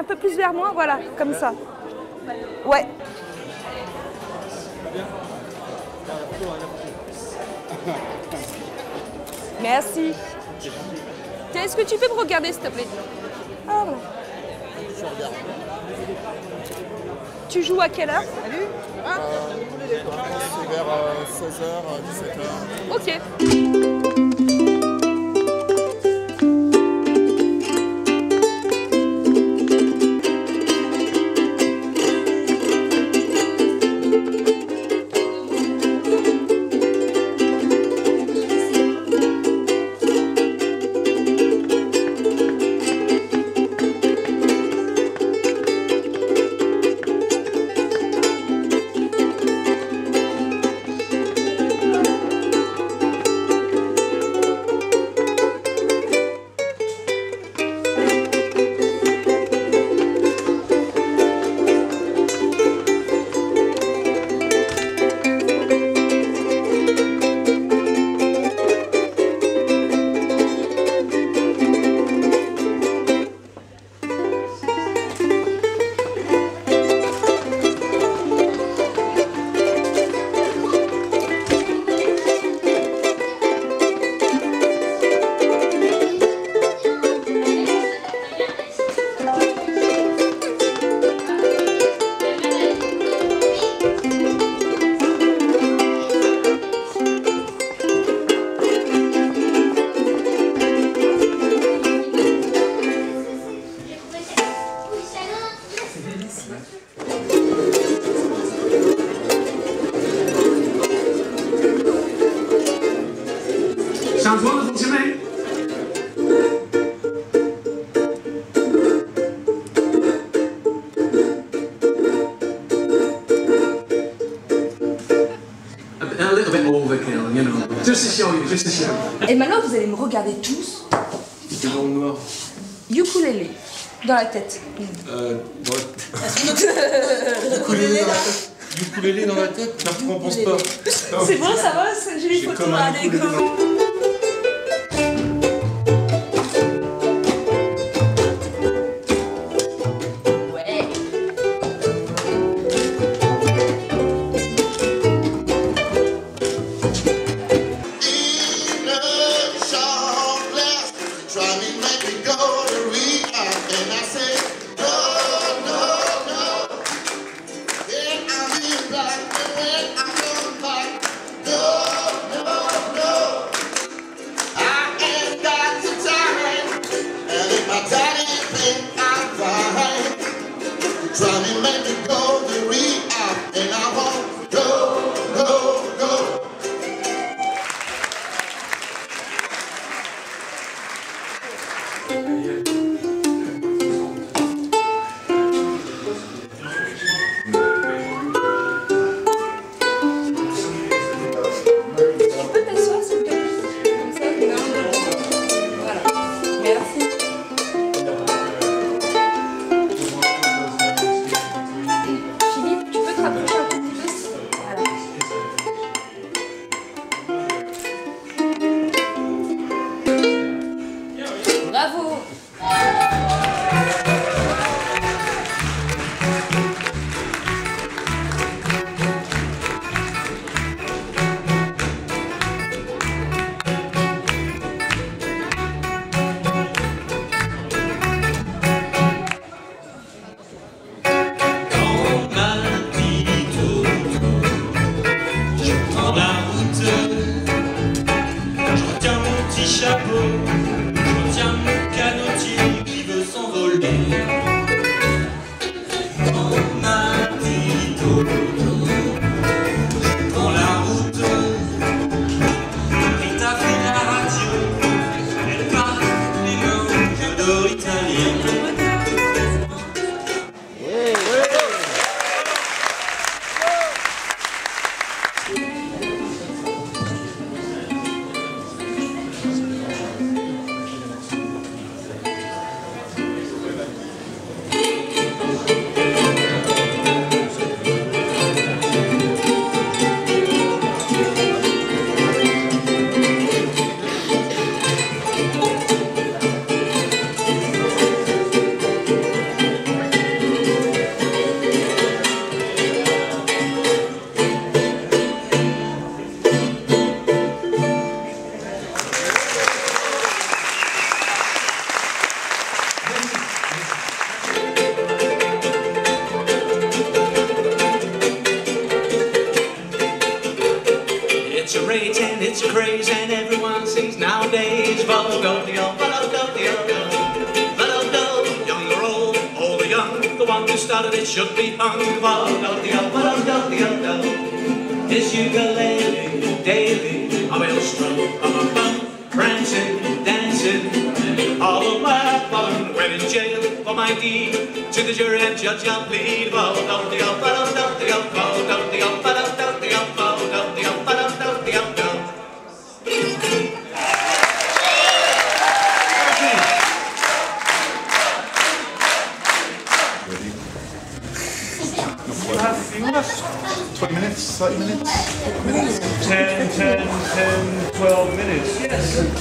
un peu plus vers moi Voilà, comme ça. Ouais. Merci. Est-ce que tu peux me regarder, s'il te plaît? Ah, voilà. Tu joues à quelle heure? C'est vers 16h, 17h. Ok. A little bit overkill, you know. Just to show you, just to show you. Et maintenant, vous allez me regarder tous. Dans le noir. Ukulélé. Dans la tête. Euh, dans la... Ukulélé dans la tête. Ukulélé dans la tête Non, on pense pas. C'est bon, ça va J'ai les photos à ukulélé know. Craze and everyone sings nowadays. Voldo-dio, voldo-dio, voldo, young or old, old or young, the one who started it should be hung. Voldo-dio, voldo-dio, his ukulele daily, I will bum, bum, bum, prancing, dancing, all of my fun when in jail for my deed. To the jury and judge I'll plead. Voldo-dio, voldo-dio, 20 minutes, minutes? 10, 10, 10, 12 minutes. Yes.